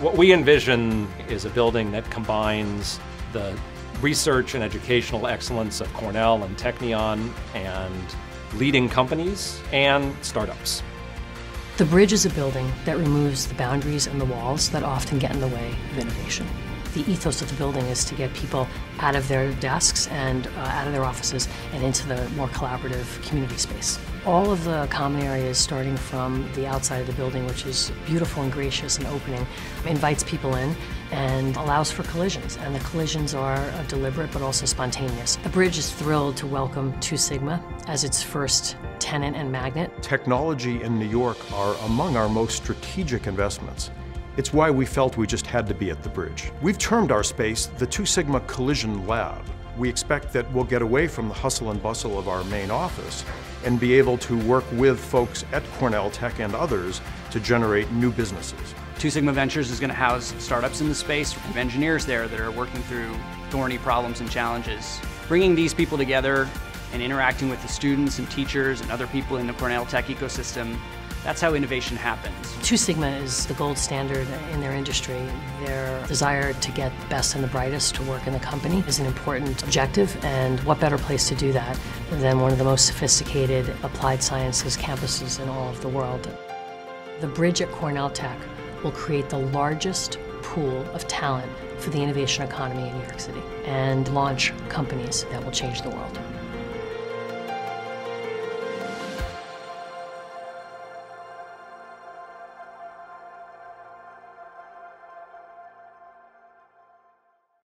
What we envision is a building that combines the research and educational excellence of Cornell and Technion and leading companies and startups. The bridge is a building that removes the boundaries and the walls that often get in the way of innovation. The ethos of the building is to get people out of their desks and uh, out of their offices and into the more collaborative community space. All of the common areas, starting from the outside of the building, which is beautiful and gracious and opening, invites people in and allows for collisions. And the collisions are uh, deliberate but also spontaneous. The bridge is thrilled to welcome Two Sigma as its first tenant and magnet. Technology in New York are among our most strategic investments. It's why we felt we just had to be at the bridge. We've termed our space the Two Sigma Collision Lab. We expect that we'll get away from the hustle and bustle of our main office and be able to work with folks at Cornell Tech and others to generate new businesses. Two Sigma Ventures is going to house startups in the space, and engineers there that are working through thorny problems and challenges. Bringing these people together and interacting with the students and teachers and other people in the Cornell Tech ecosystem that's how innovation happens. Two Sigma is the gold standard in their industry. Their desire to get the best and the brightest to work in the company is an important objective, and what better place to do that than one of the most sophisticated applied sciences campuses in all of the world. The bridge at Cornell Tech will create the largest pool of talent for the innovation economy in New York City and launch companies that will change the world.